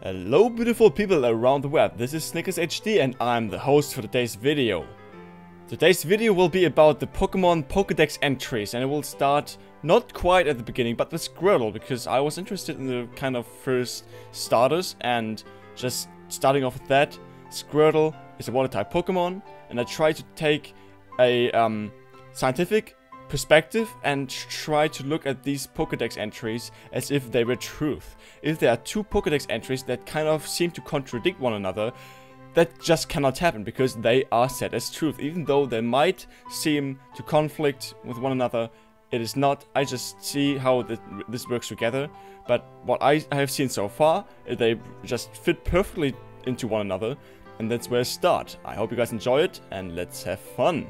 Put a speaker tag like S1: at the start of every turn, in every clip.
S1: Hello beautiful people around the web, this is Snikkas HD and I'm the host for today's video. Today's video will be about the Pokemon Pokedex entries and it will start not quite at the beginning but with Squirtle because I was interested in the kind of first starters and just starting off with that, Squirtle is a water type Pokemon and I tried to take a um, scientific perspective and try to look at these Pokedex entries as if they were truth. If there are two Pokedex entries that kind of seem to contradict one another, that just cannot happen because they are set as truth. Even though they might seem to conflict with one another, it is not. I just see how this works together. But what I have seen so far, they just fit perfectly into one another. And that's where I start. I hope you guys enjoy it and let's have fun.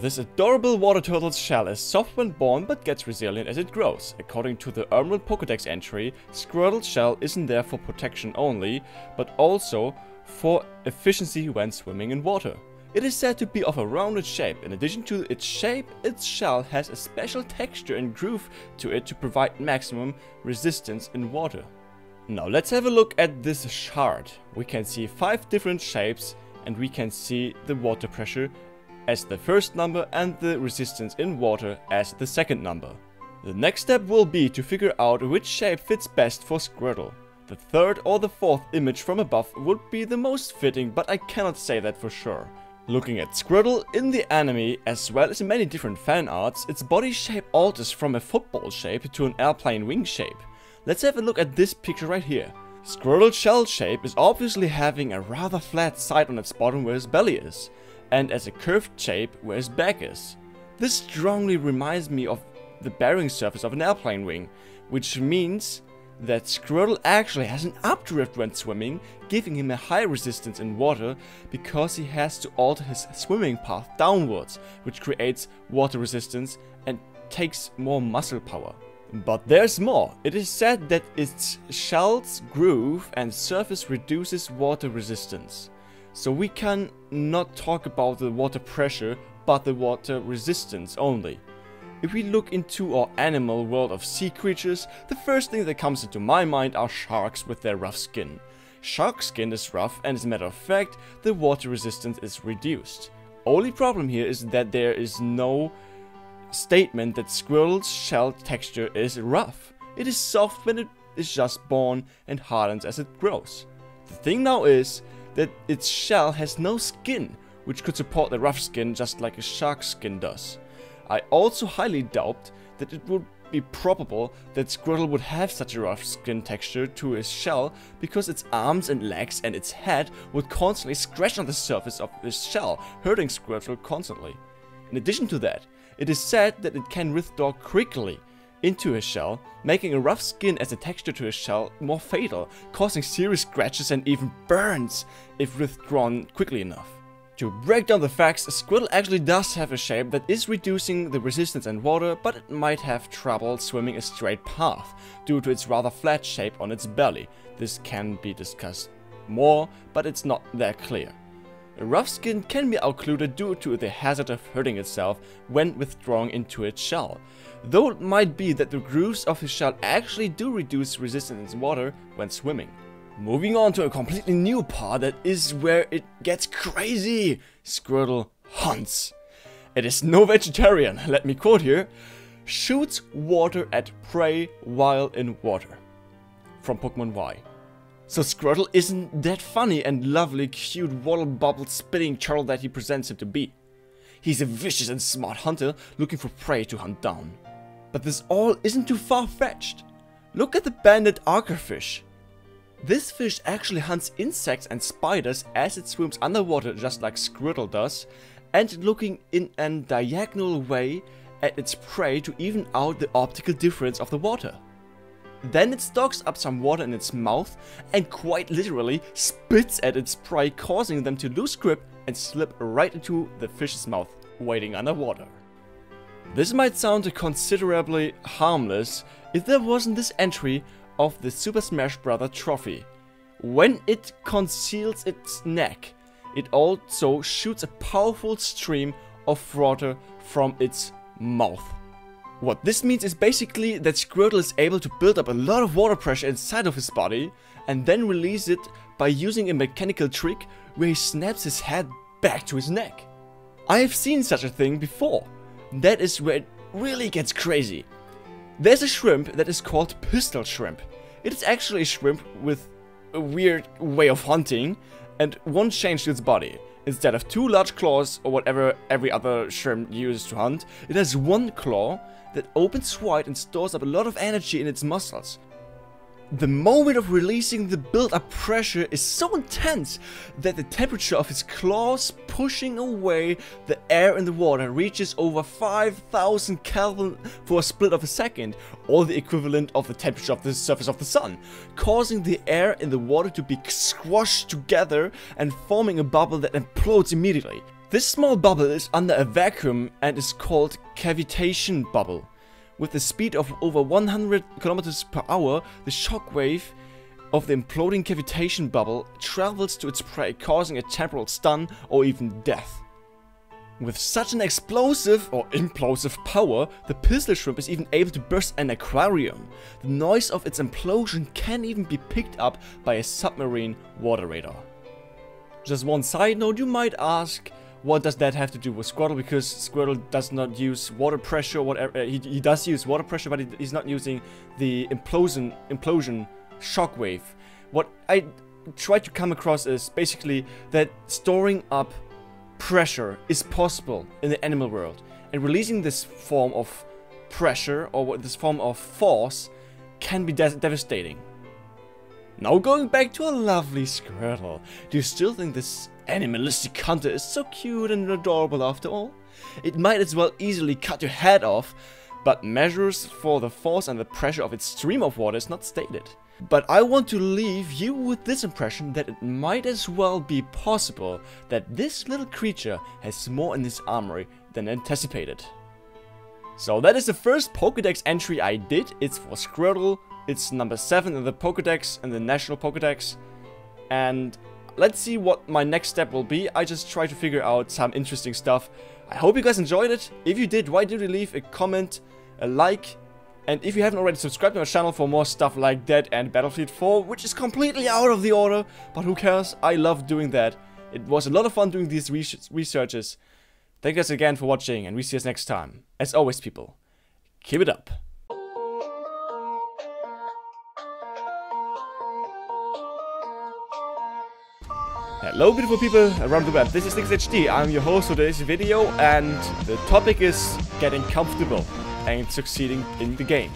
S1: This adorable water turtle's shell is soft when born but gets resilient as it grows. According to the Emerald Pokedex entry, Squirtle's shell isn't there for protection only, but also for efficiency when swimming in water. It is said to be of a rounded shape. In addition to its shape, its shell has a special texture and groove to it to provide maximum resistance in water. Now let's have a look at this shard. We can see 5 different shapes and we can see the water pressure as the first number and the resistance in water as the second number. The next step will be to figure out which shape fits best for Squirtle. The third or the fourth image from above would be the most fitting, but I cannot say that for sure. Looking at Squirtle in the anime, as well as many different fan arts, its body shape alters from a football shape to an airplane wing shape. Let's have a look at this picture right here. Squirtle's shell shape is obviously having a rather flat side on its bottom where its belly is and as a curved shape where his back is. This strongly reminds me of the bearing surface of an airplane wing, which means that Squirtle actually has an updrift when swimming, giving him a high resistance in water because he has to alter his swimming path downwards, which creates water resistance and takes more muscle power. But there's more. It is said that its shell's groove and surface reduces water resistance. So we can not talk about the water pressure, but the water resistance only. If we look into our animal world of sea creatures, the first thing that comes into my mind are sharks with their rough skin. Shark skin is rough and as a matter of fact, the water resistance is reduced. Only problem here is that there is no statement that Squirtle's shell texture is rough. It is soft when it is just born and hardens as it grows. The thing now is that its shell has no skin, which could support the rough skin just like a shark's skin does. I also highly doubt that it would be probable that Squirtle would have such a rough skin texture to his shell because its arms and legs and its head would constantly scratch on the surface of his shell, hurting Squirtle constantly. In addition to that, it is said that it can withdraw quickly into his shell, making a rough skin as a texture to his shell more fatal, causing serious scratches and even burns if withdrawn quickly enough. To break down the facts, a Squirtle actually does have a shape that is reducing the resistance in water, but it might have trouble swimming a straight path due to its rather flat shape on its belly. This can be discussed more, but it's not that clear. A rough skin can be occluded due to the hazard of hurting itself when withdrawing into its shell, though it might be that the grooves of his shell actually do reduce resistance in water when swimming. Moving on to a completely new part that is where it gets crazy, Squirtle hunts. It is no vegetarian, let me quote here, shoots water at prey while in water. From Pokemon Y. So Squirtle isn't that funny and lovely, cute, water bubble spitting turtle that he presents him to be. He's a vicious and smart hunter looking for prey to hunt down. But this all isn't too far-fetched. Look at the banded Archerfish. This fish actually hunts insects and spiders as it swims underwater just like Squirtle does, and looking in a diagonal way at its prey to even out the optical difference of the water. Then it stocks up some water in its mouth and quite literally spits at its prey causing them to lose grip and slip right into the fish's mouth, waiting underwater. This might sound considerably harmless if there wasn't this entry of the Super Smash Bros. trophy. When it conceals its neck, it also shoots a powerful stream of water from its mouth. What this means is basically that Squirtle is able to build up a lot of water pressure inside of his body and then release it by using a mechanical trick where he snaps his head back to his neck. I have seen such a thing before. That is where it really gets crazy. There's a shrimp that is called pistol shrimp. It is actually a shrimp with a weird way of hunting and one change its body. Instead of two large claws or whatever every other shrimp uses to hunt, it has one claw that opens wide and stores up a lot of energy in its muscles. The moment of releasing the build-up pressure is so intense that the temperature of his claws pushing away the air in the water reaches over 5000 Kelvin for a split of a second, or the equivalent of the temperature of the surface of the sun, causing the air in the water to be squashed together and forming a bubble that implodes immediately. This small bubble is under a vacuum and is called cavitation bubble. With a speed of over 100 kilometers per hour, the shockwave of the imploding cavitation bubble travels to its prey, causing a temporal stun or even death. With such an explosive or implosive power, the pistol shrimp is even able to burst an aquarium. The noise of its implosion can even be picked up by a submarine water radar. Just one side note, you might ask, what does that have to do with Squirtle? Because Squirtle does not use water pressure, whatever. Uh, he, he does use water pressure, but he, he's not using the implosion, implosion shockwave. What I try to come across is basically that storing up pressure is possible in the animal world. And releasing this form of pressure, or this form of force, can be de devastating. Now going back to a lovely Squirtle, do you still think this animalistic hunter is so cute and adorable after all? It might as well easily cut your head off, but measures for the force and the pressure of its stream of water is not stated. But I want to leave you with this impression that it might as well be possible that this little creature has more in its armory than anticipated. So that is the first Pokedex entry I did, it's for Squirtle, it's number 7 in the Pokedex, in the National Pokedex, and let's see what my next step will be. I just try to figure out some interesting stuff. I hope you guys enjoyed it. If you did, why did you leave a comment, a like, and if you haven't already subscribed to my channel for more stuff like that and Battlefield 4, which is completely out of the order, but who cares, I love doing that. It was a lot of fun doing these researches. Thank you guys again for watching, and we see us next time. As always, people, keep it up. Hello beautiful people around the web, this is SnikkasHD, I'm your host for today's video and the topic is getting comfortable and succeeding in the game.